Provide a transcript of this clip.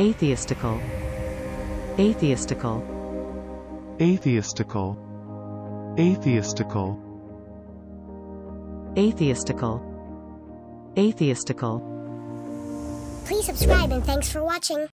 atheistical. Atheistical. Atheistical. Atheistical. Atheistical. Atheistical. Please subscribe and thanks for watching.